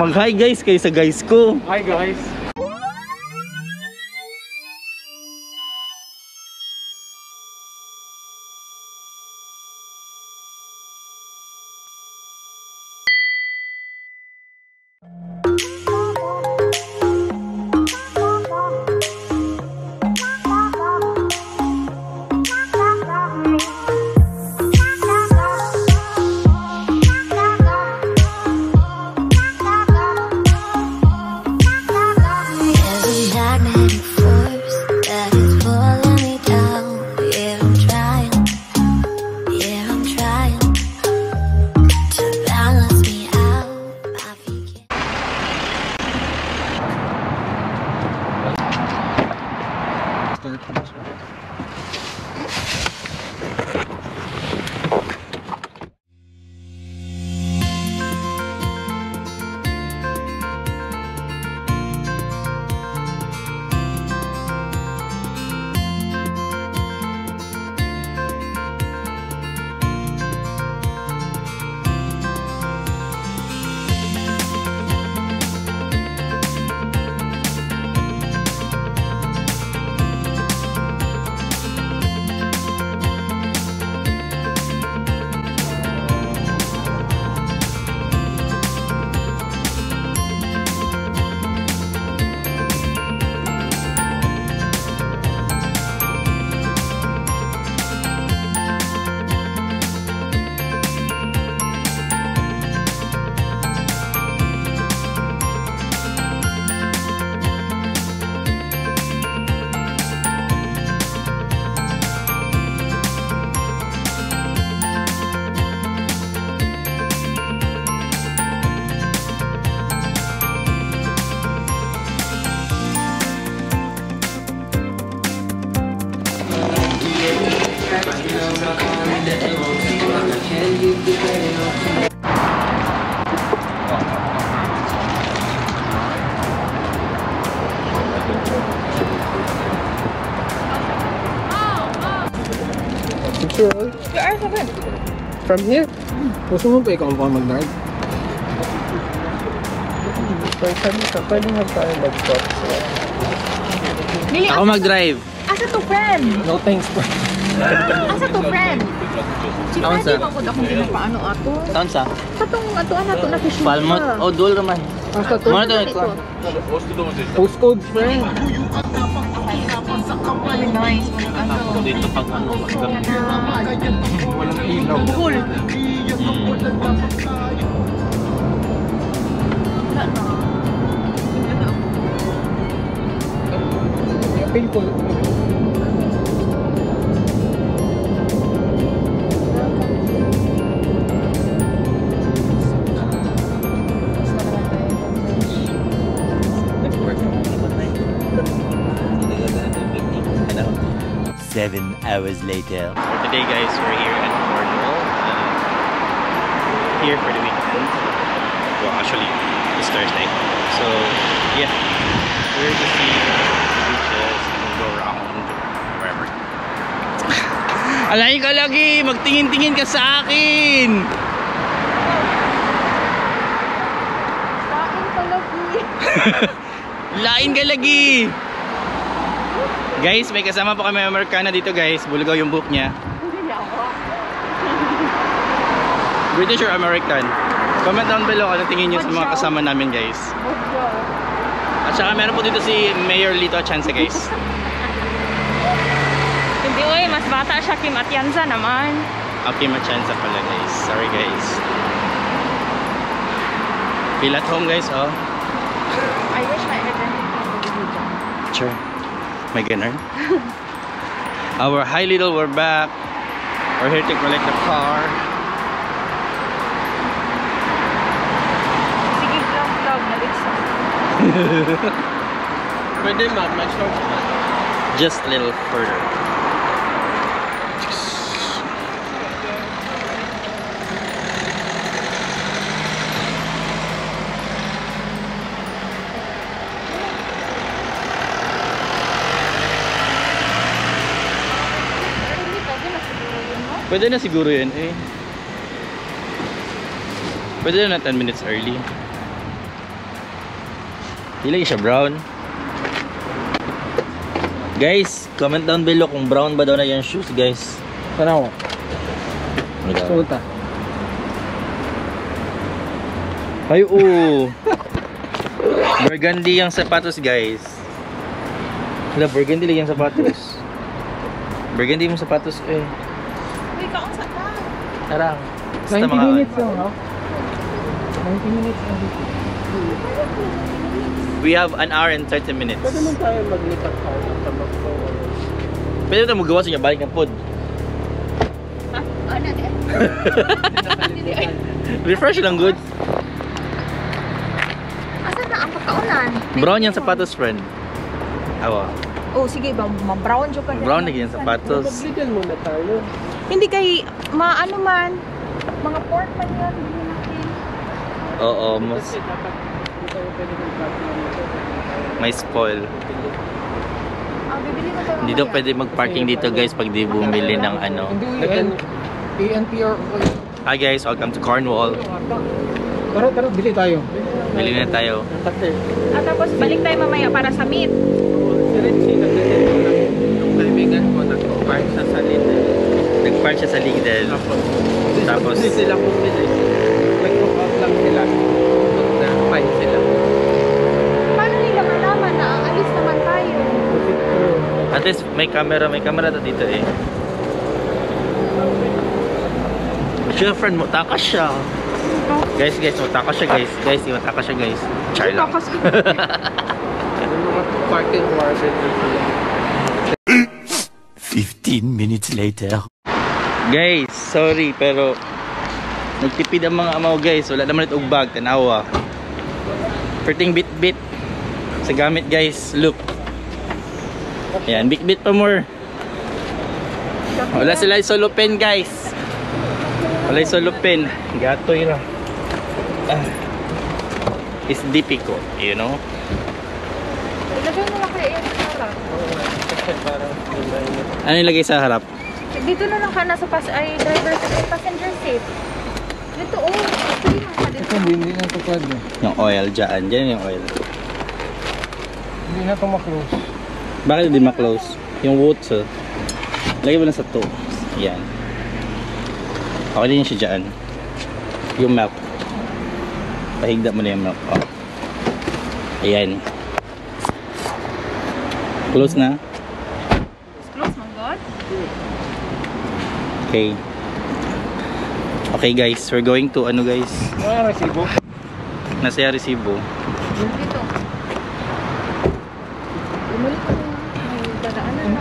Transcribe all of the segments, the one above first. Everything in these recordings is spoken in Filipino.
Mag-hi guys kayo sa guys ko. Hi guys. Picture all. From here? Gusto mo pa ikaw pa mag-drive? Pwede ka, pwede nga tayo mag-stop. Ako mag-drive. asa to friend? No thanks bro. Asa to friend? Si Taon Freddy sa- bang kung akong ginapaano ato? Saan sa? Katong ato ato na fishing Palmot. Oh, dual naman. Basta to. Muna to. Postcode friend. Very nice. Ano? Dito pag ano. Walang ilaw. Cool. People. Seven hours later. For today guys, we're here at Cornwall. Uh, here for the weekend. Well, actually, it's Thursday. So, yeah. We're just see beaches and go around wherever. Alay ka lagi! Magtingin-tingin ka sa akin! Kain ka lagi. Lain ka lagi! Guys, may kasama po kami Amerikana dito guys. Bulgaw yung book niya. Hindi ako. British or American? Comment down below ano tingin nyo sa mga kasama namin guys. At saka meron po dito si Mayor Lito Chance guys. Hindi, oy, mas bata siya Kim Atienza naman. Okay, Machanza pala guys. Sorry guys. Feel at home guys, oh. I wish I the video. Sure. May ganun. Our hi little, we're back. We're here to collect the car. Sige, vlog, vlog. Nalitsa. Pwede mag, may. Just a little further. Pwede na siguro yun eh. Pwede na 10 minutes early. Dili siya brown. Guys, comment down below kung brown ba daw na yung shoes, guys. Tanaw. Suta. Ay, oo. burgundy yung sapatos, guys. Wala, burgundy lang yung sapatos. Burgundy yung sapatos, eh. Uy, kaon sa ka. Tara. 90 mga- minutes lang, no? 90 minutes lang. We have an hour and 30 minutes. Pwede naman tayo maglipat tayo ng tabak ko. Pwede na magawa sa inyo, balik ng pod. Ha? Ano di? Hindi ay. Refresh lang good. Asa na ang pagkaunan? Brown yung sapatos, friend. Awa. Oh, sige ba, ma-brown jud ka. Brown na yung sapatos. Magligan muna tayo. Hindi kay maano man. Mga pork man natin. Oo, mas may spoil. Ah, ko. Hindi daw pwede mag-parking dito guys pag di bumili ng ano. ANPR. Hi guys, welcome to Cornwall. Tara, tara, bili tayo. Bili na tayo. At tapos balik tayo mamaya para sa meat. diretsi na ganito lang. Yung kaibigan ko nag-park sa salita. Nag-park siya sa Lidl. Tapos- Hindi sila bumili. Nag-hook up lang sila. Na-fine sila. Paano nila malaman na alis naman tayo? At least may camera, may camera to dito eh. Siya friend mo, takas siya. Guys, guys, matakas siya guys. Guys, matakas siya guys. Char lang. Parking na sila. 15 minutes later. Guys, sorry pero nagtipid ang mga amaw guys. Wala naman ito bag, tanawa. Perting bit-bit sa gamit guys. Look. Ayan, bit-bit pa more. Wala sila solo pen guys. Wala solo pen. Gatoy lang. Ah. It's difficult, you know? Ilagay kaya yan sa harap. Ano yung lagay sa harap? Dito na lang ka nasa pas ay driver ay passenger seat. Dito oh. Sige lang ka dito. Ito, hindi, hindi na ito pwede. Yung oil dyan. Dyan yung oil. Hindi na ito maklose. Bakit hindi ma-close? Yung wood so. Lagay mo lang sa to. Yan. Okay din siya dyan. Yung milk. Pahigda mo na yung milk. Oh. Ayan. Close na. Close my god. Okay. Okay guys, we're going to ano guys? Mga resibo. Nasa resibo. Dito.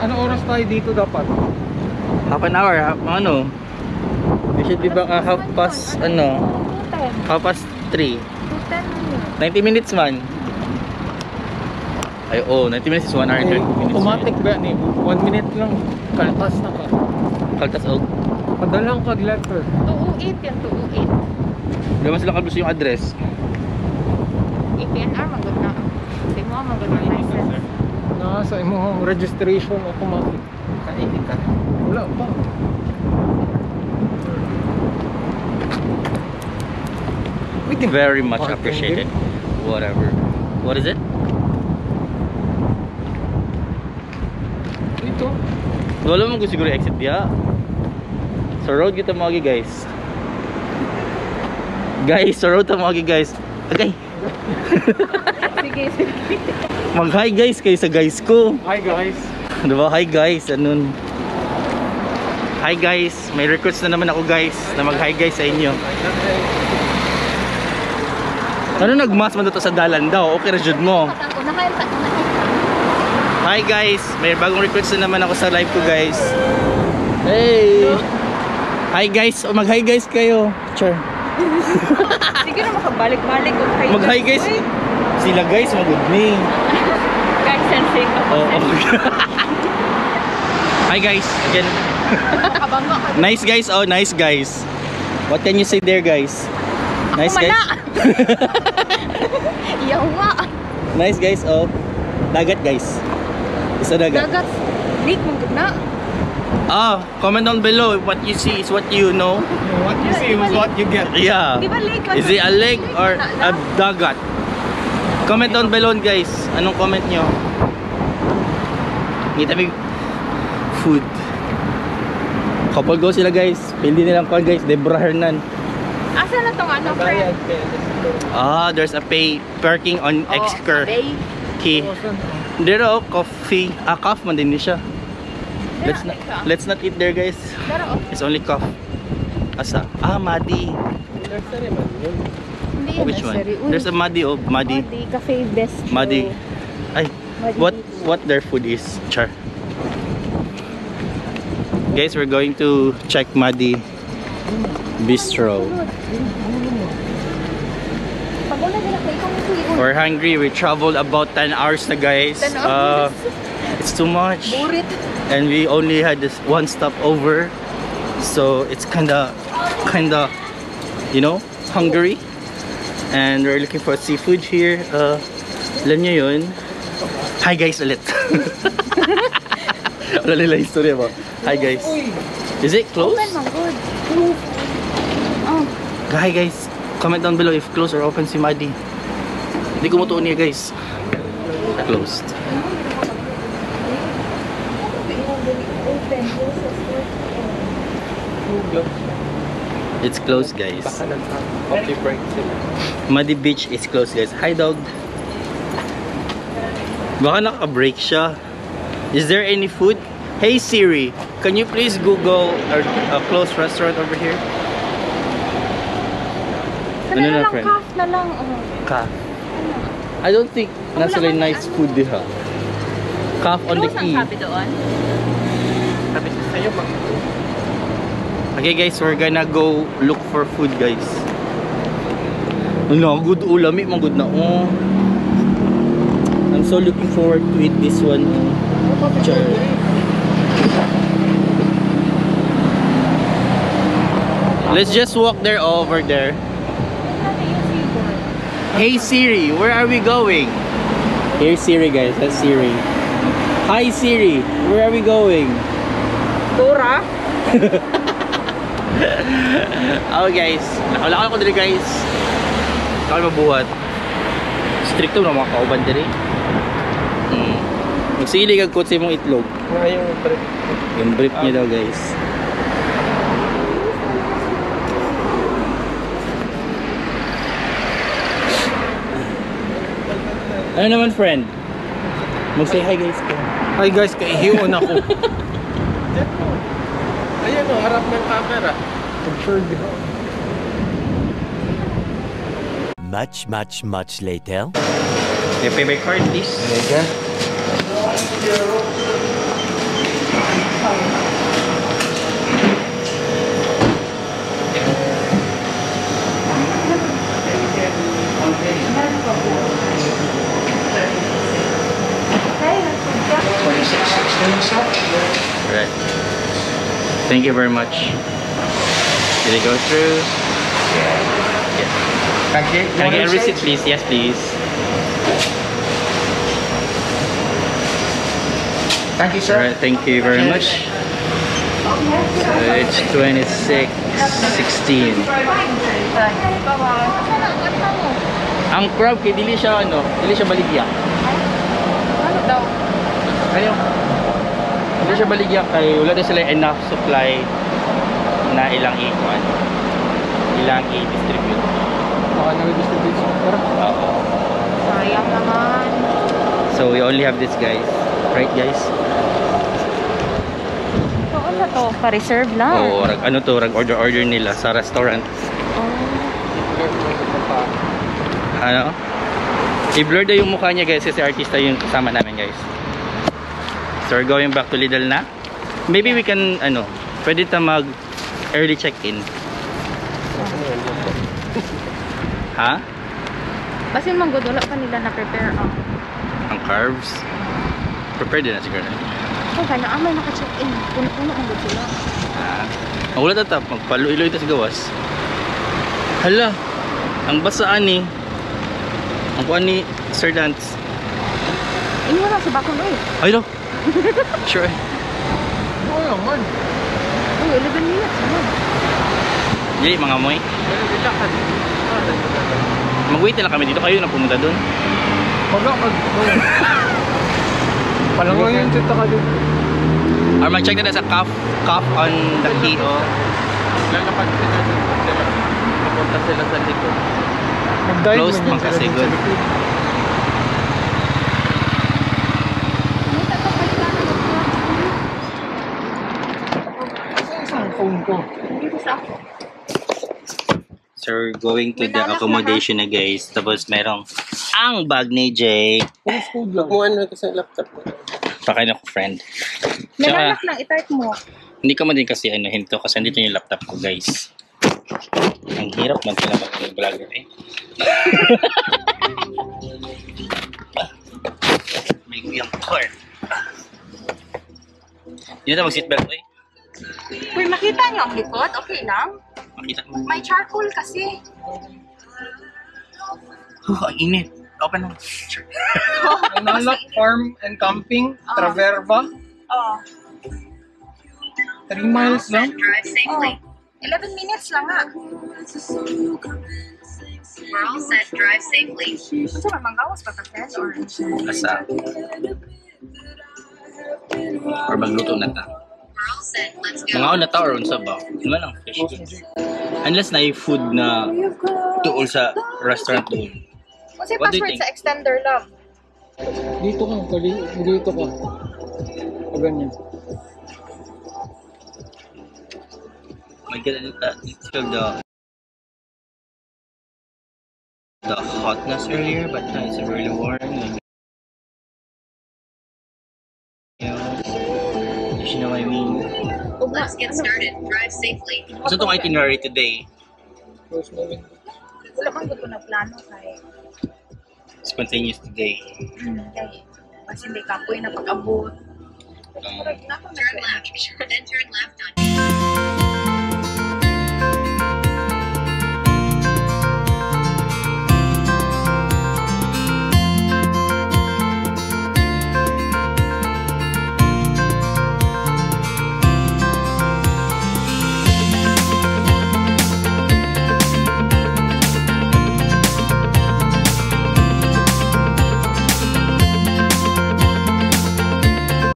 Ano oras tayo dito dapat? Half an hour, half, ano? We should be back uh, half past, ano? 210. Half past 3. 210 90 minutes. man. Ay, oh, 90 minutes is 1 hour and 20 minutes. Automatic ba ni? One minute lang. Kaltas na ka. Kaltas og. Padalang ka letter. 208 yan, 208. Di ba sila kabus yung address? APNR, magod na. Hindi mo, magod na license. Nasa imong registration automatic. Kaini ka. Wala pa. We can very much appreciate it. Whatever. What is it? Ito. Wala mo ko siguro exit diya. Sa road kita mga guys. Guys, sa road ta mga guys. Agay. Sige, sige. Mag-hi guys kay sa guys ko. Hi guys. Diba? Hi guys, anun. Hi guys, may request na naman ako guys na mag-hi guys sa inyo. Ano nagmas man dito sa dalan daw? Okay ra jud mo. Nakain pa. Hi guys, may bagong request na naman ako sa live ko guys. Hey. Hi guys, oh, mag-hi guys kayo. Sure. Sige na makabalik-balik kung kayo. Mag-hi guys. Uy, Sila guys, magud me. Guys, sensing ako. Oh, oh. Hi guys, again. Nice guys, oh nice guys. What can you say there guys? Nice guys. Yawa! Nice guys, oh. Dagat guys. Isa dagat. Dagat. Dik, manggod na. Ah, comment down below. What you see is what you know. What you see was what you get. Yeah. Di ba lake? Is it a lake or a dagat? Comment down below guys. Anong comment nyo? Ngita may food. Couple go sila guys. Pili nilang call guys. Debra Hernan. Asa na tong ano, friend? Ah, there's a pay parking on Oh, X-Cur. Bay. Key. Dero, coffee. Ah, cough man din siya. Let's not, let's not eat there guys. Oh. It's only cough. Asa? Ah, Madi. Yan Which one? There's a Madi oh, Madi. Madi Cafe Bistro. Madi. Ay, what what their food is, Char. Guys, we're going to check Madi Bistro. We're hungry. We traveled about 10 hours na guys. 10 Uh, hours. it's too much. Burit. And we only had this one stop over. So it's kinda, kinda, you know, hungry. And we're looking for seafood here. Uh, alam nyo yun? Hi guys ulit. Wala nila istorya ba? Hi guys. Is it close? Open good. Oh, Hi guys. Comment down below if close or open si Madi. Hindi ko mutuon niya guys. Closed. It's closed guys. Muddy Beach is closed guys. Hi dog. Baka naka-break siya. Is there any food? Hey Siri, can you please Google a, a closed restaurant over here? Ano na lang, friend? calf na lang. Oh. Ka. I don't think nasa kang nice food diha. Calf on the key. doon. Sabi sa'yo, mag Okay guys, we're gonna go look for food guys. Ano, good ulami, mga good na. Oh. I'm so looking forward to eat this one. Oh. Char. Let's just walk there over there. Hey Siri, where are we going? Here's Siri guys, that's Siri. Hi Siri, where are we going? Tura? Oh guys, nakalakal ko dito guys. Nakal mabuhat. Stricto na mga kauban diri. Hmm. Magsilig ang kutsi mong itlog. Nga yung break. Yung brief niya daw guys. Ano naman friend? Mag-say hi guys ko. Hi guys, kaihiyon ako. Ayan o, harap ng camera. Picture di ba? Much, much, much later. May pay by card Thank you very much. Did it go through? Yeah. Thank you. Can I get a receipt please? Yes please. Thank you, sir. Alright, thank you very much. So it's 26, 16. Ang crab kay dili siya ano, dili siya baligya. Ano daw? Ano? Dili siya baligya kay wala na sila enough supply na ilang ikuan. Ilang i-distribute. Baka nag-distribute sa camera. Oo. Sayang naman. So we only have this guys. Right guys? So, ano to? Pa-reserve lang? Oo, rag, ano to, rag order order nila sa restaurant. Ano? I-blur daw yung mukha niya guys kasi artista yung kasama namin guys. So we're going back to Lidl na. Maybe we can, ano, pwede ta mag early check-in. Ha? Basin man good, wala pa nila na-prepare. Oh. Ang carbs. Prepared din na siguro. Oh, kaya amay naka-check-in. Puno-puno ang good sila. Ah. Ang wala tatap, magpaluiloy ito sa gawas. Hala, ang basaan ni. Ang kuha ni Sir Dance. Ini wala sa bakon, oy. Ay, no. Sure. Oo naman. Uy, 11 minutes. Ano? Dili, mga moy. Mag-wait na lang kami dito. Kayo na pumunta doon. Wala ka. Palangoy yung tita ka dito. Or mag-check na sa cuff, cuff on the key, oh. Lalapag sila dito. Napunta sila sa likod. Closed man kasi, good. likod. Saan ang phone ko? Dito sa ako. So, we're going to the accommodation na guys. Tapos merong ang bag ni Jay. Phone code lang. Kumuha na kasi laptop mo. Pakain ako friend. May Tsaka, lalak lang, itype mo. hindi ko man din kasi ano hinto kasi nandito yung laptop ko guys. Ang hirap man sila mag-vlogger eh. May kuyang cord. Hindi na mag-seatbelt eh. Uy, makita niyo ang likod? Okay lang? Makita mo. May charcoal kasi. Huh, ang init. Open lang. Nalak Farm and Camping, Traverba. Oh. 3 miles lang. Drive safely. Oh. 11 minutes lang nga. We're all set. Drive safely. Gusto mo manggawas pa ka, friend? Or... Asa. Or magluto na ta. Mga una ta or unsa ba? Ano lang, fish goods. Unless na yung food na tuol sa restaurant doon. Kasi What do you password think? sa extender lang. Dito ka, kali, dito ka. O ganyan. My God, ano ta? It's feel the the hotness earlier, but now it's really warm. What I mean? Let's get started. Drive safely. So itong itinerary today. Wala man ko na plano kay... spontaneous today. Hmm, kay... Kasi hindi ka po pag-abot. Um, Turn left. Then turn left on